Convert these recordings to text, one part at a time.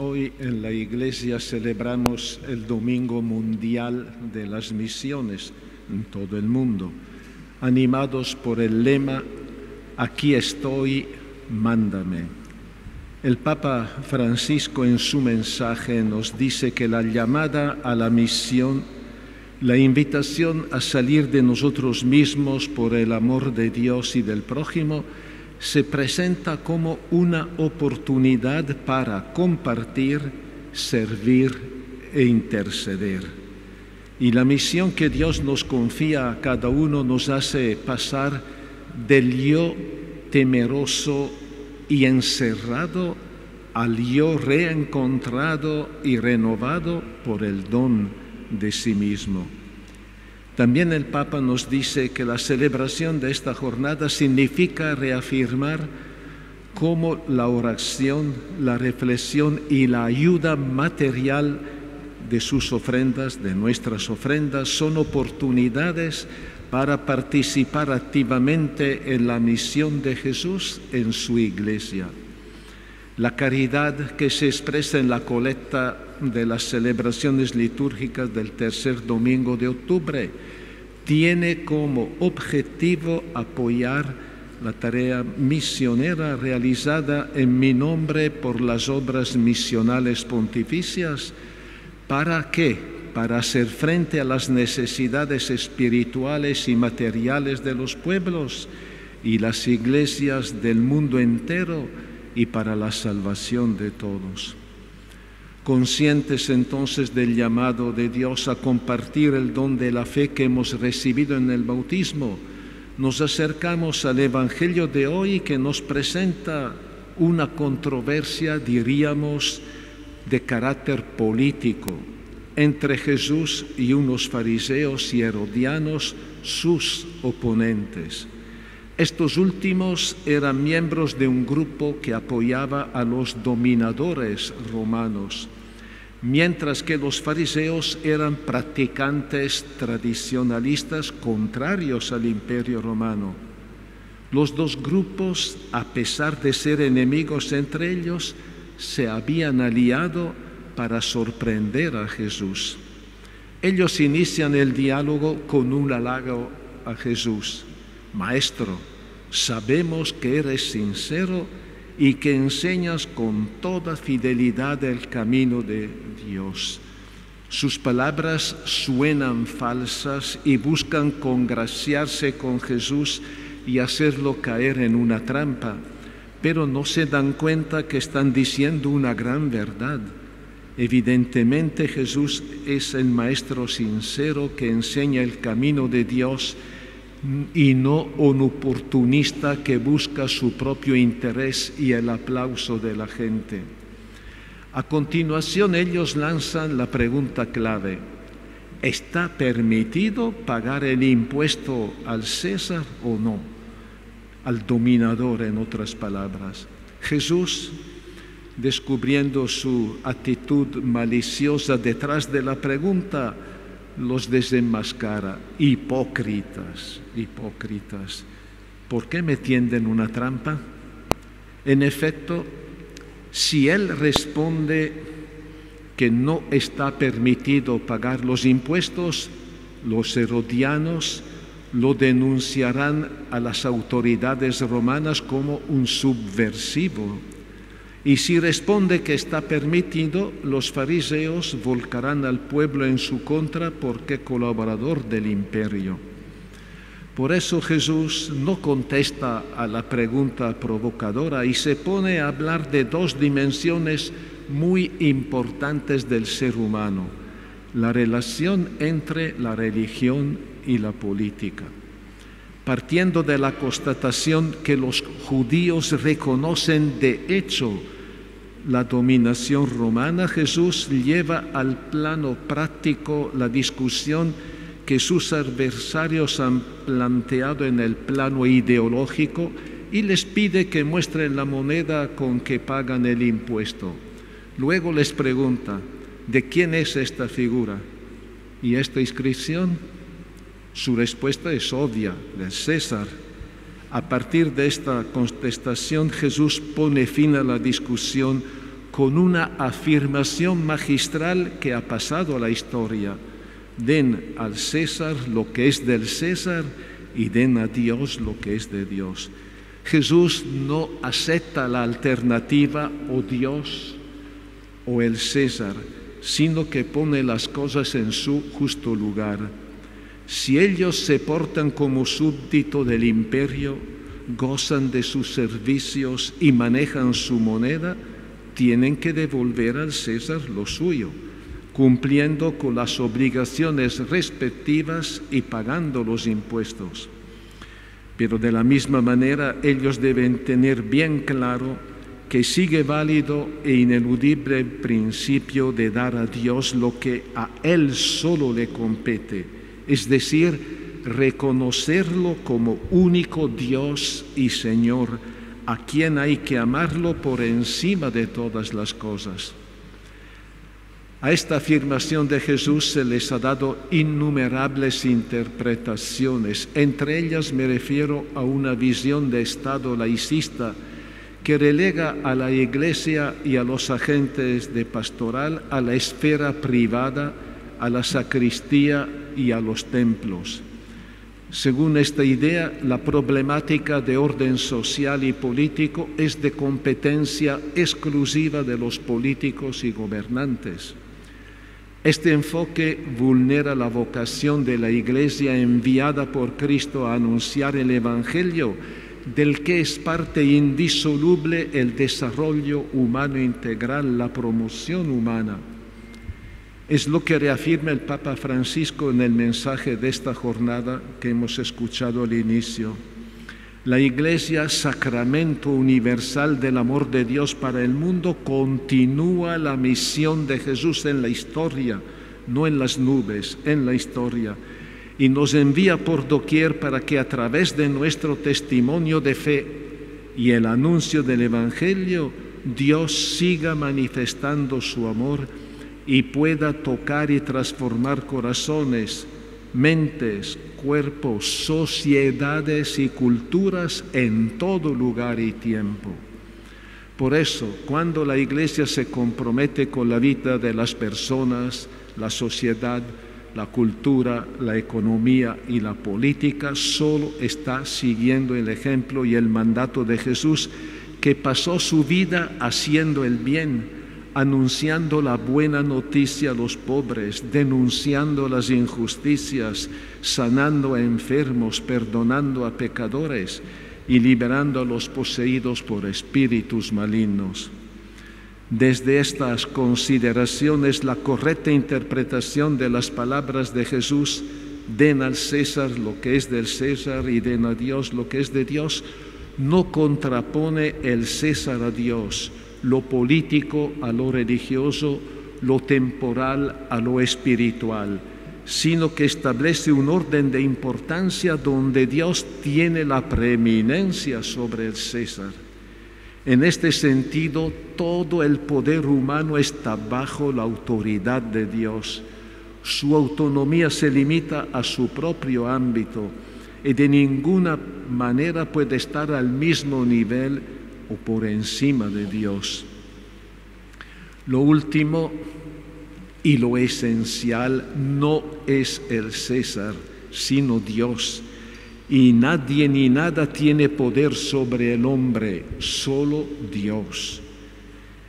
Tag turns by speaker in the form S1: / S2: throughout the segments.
S1: hoy en la iglesia celebramos el Domingo Mundial de las Misiones en todo el mundo, animados por el lema, aquí estoy, mándame. El Papa Francisco en su mensaje nos dice que la llamada a la misión, la invitación a salir de nosotros mismos por el amor de Dios y del prójimo, se presenta como una oportunidad para compartir, servir e interceder. Y la misión que Dios nos confía a cada uno nos hace pasar del yo temeroso y encerrado al yo reencontrado y renovado por el don de sí mismo. También el Papa nos dice que la celebración de esta jornada significa reafirmar cómo la oración, la reflexión y la ayuda material de sus ofrendas, de nuestras ofrendas, son oportunidades para participar activamente en la misión de Jesús en su iglesia. La caridad que se expresa en la colecta de las celebraciones litúrgicas del tercer domingo de octubre tiene como objetivo apoyar la tarea misionera realizada en mi nombre por las obras misionales pontificias. ¿Para qué? Para hacer frente a las necesidades espirituales y materiales de los pueblos y las iglesias del mundo entero y para la salvación de todos. Conscientes entonces del llamado de Dios a compartir el don de la fe que hemos recibido en el bautismo, nos acercamos al Evangelio de hoy que nos presenta una controversia, diríamos, de carácter político entre Jesús y unos fariseos y herodianos, sus oponentes. Estos últimos eran miembros de un grupo que apoyaba a los dominadores romanos, mientras que los fariseos eran practicantes tradicionalistas contrarios al imperio romano. Los dos grupos, a pesar de ser enemigos entre ellos, se habían aliado para sorprender a Jesús. Ellos inician el diálogo con un halago a Jesús. Maestro, sabemos que eres sincero y que enseñas con toda fidelidad el camino de Dios. Sus palabras suenan falsas y buscan congraciarse con Jesús y hacerlo caer en una trampa, pero no se dan cuenta que están diciendo una gran verdad. Evidentemente Jesús es el Maestro sincero que enseña el camino de Dios y no un oportunista que busca su propio interés y el aplauso de la gente. A continuación ellos lanzan la pregunta clave. ¿Está permitido pagar el impuesto al César o no? Al dominador, en otras palabras. Jesús, descubriendo su actitud maliciosa detrás de la pregunta, los desenmascara. Hipócritas, hipócritas. ¿Por qué me tienden una trampa? En efecto, si él responde que no está permitido pagar los impuestos, los herodianos lo denunciarán a las autoridades romanas como un subversivo y si responde que está permitido, los fariseos volcarán al pueblo en su contra porque colaborador del imperio. Por eso Jesús no contesta a la pregunta provocadora y se pone a hablar de dos dimensiones muy importantes del ser humano, la relación entre la religión y la política partiendo de la constatación que los judíos reconocen de hecho la dominación romana, Jesús lleva al plano práctico la discusión que sus adversarios han planteado en el plano ideológico y les pide que muestren la moneda con que pagan el impuesto. Luego les pregunta, ¿de quién es esta figura? ¿Y esta inscripción? Su respuesta es obvia, del César. A partir de esta contestación Jesús pone fin a la discusión con una afirmación magistral que ha pasado a la historia. Den al César lo que es del César y den a Dios lo que es de Dios. Jesús no acepta la alternativa o Dios o el César, sino que pone las cosas en su justo lugar. Si ellos se portan como súbdito del imperio, gozan de sus servicios y manejan su moneda, tienen que devolver al César lo suyo, cumpliendo con las obligaciones respectivas y pagando los impuestos. Pero de la misma manera ellos deben tener bien claro que sigue válido e ineludible el principio de dar a Dios lo que a Él solo le compete, es decir, reconocerlo como único Dios y Señor, a quien hay que amarlo por encima de todas las cosas. A esta afirmación de Jesús se les ha dado innumerables interpretaciones. Entre ellas me refiero a una visión de Estado laicista que relega a la Iglesia y a los agentes de pastoral a la esfera privada, a la sacristía y a los templos. Según esta idea, la problemática de orden social y político es de competencia exclusiva de los políticos y gobernantes. Este enfoque vulnera la vocación de la Iglesia enviada por Cristo a anunciar el Evangelio, del que es parte indisoluble el desarrollo humano integral, la promoción humana. Es lo que reafirma el Papa Francisco en el mensaje de esta jornada que hemos escuchado al inicio. La Iglesia, sacramento universal del amor de Dios para el mundo, continúa la misión de Jesús en la historia, no en las nubes, en la historia, y nos envía por doquier para que a través de nuestro testimonio de fe y el anuncio del Evangelio, Dios siga manifestando su amor y pueda tocar y transformar corazones, mentes, cuerpos, sociedades y culturas en todo lugar y tiempo. Por eso, cuando la Iglesia se compromete con la vida de las personas, la sociedad, la cultura, la economía y la política, solo está siguiendo el ejemplo y el mandato de Jesús, que pasó su vida haciendo el bien, anunciando la buena noticia a los pobres, denunciando las injusticias, sanando a enfermos, perdonando a pecadores y liberando a los poseídos por espíritus malignos. Desde estas consideraciones, la correcta interpretación de las palabras de Jesús, den al César lo que es del César y den a Dios lo que es de Dios, no contrapone el César a Dios, lo político a lo religioso, lo temporal a lo espiritual, sino que establece un orden de importancia donde Dios tiene la preeminencia sobre el César. En este sentido, todo el poder humano está bajo la autoridad de Dios. Su autonomía se limita a su propio ámbito y de ninguna manera puede estar al mismo nivel o por encima de Dios. Lo último y lo esencial no es el César, sino Dios. Y nadie ni nada tiene poder sobre el hombre, solo Dios.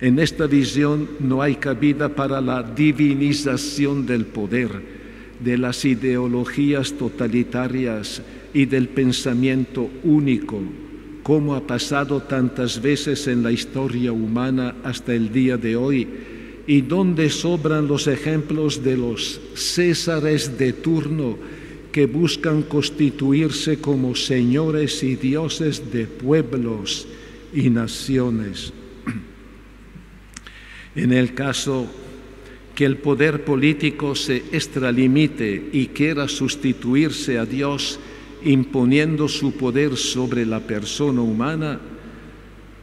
S1: En esta visión no hay cabida para la divinización del poder, de las ideologías totalitarias y del pensamiento único como ha pasado tantas veces en la historia humana hasta el día de hoy, y donde sobran los ejemplos de los césares de turno que buscan constituirse como señores y dioses de pueblos y naciones. En el caso que el poder político se extralimite y quiera sustituirse a Dios, imponiendo su poder sobre la persona humana,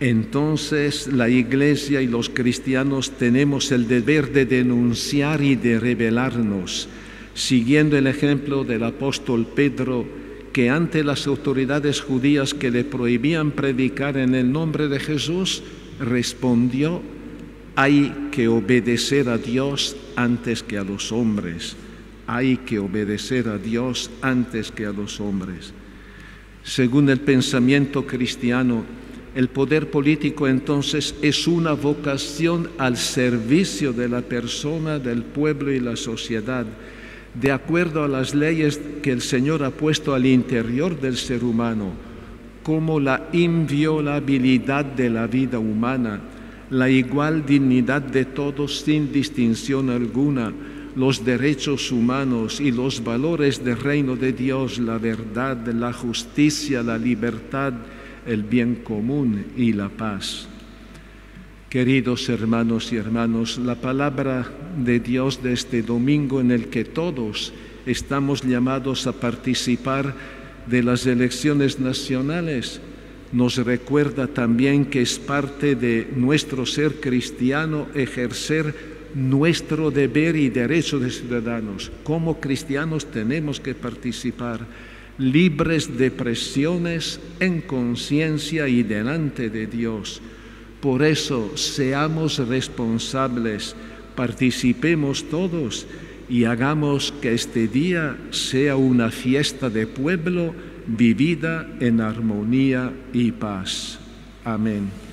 S1: entonces la Iglesia y los cristianos tenemos el deber de denunciar y de rebelarnos, siguiendo el ejemplo del apóstol Pedro, que ante las autoridades judías que le prohibían predicar en el nombre de Jesús, respondió, hay que obedecer a Dios antes que a los hombres. Hay que obedecer a Dios antes que a los hombres. Según el pensamiento cristiano, el poder político entonces es una vocación al servicio de la persona, del pueblo y la sociedad, de acuerdo a las leyes que el Señor ha puesto al interior del ser humano, como la inviolabilidad de la vida humana, la igual dignidad de todos sin distinción alguna, los derechos humanos y los valores del reino de Dios, la verdad, la justicia, la libertad, el bien común y la paz. Queridos hermanos y hermanos, la palabra de Dios de este domingo en el que todos estamos llamados a participar de las elecciones nacionales nos recuerda también que es parte de nuestro ser cristiano ejercer nuestro deber y derecho de ciudadanos. Como cristianos tenemos que participar libres de presiones en conciencia y delante de Dios. Por eso seamos responsables, participemos todos y hagamos que este día sea una fiesta de pueblo vivida en armonía y paz. Amén.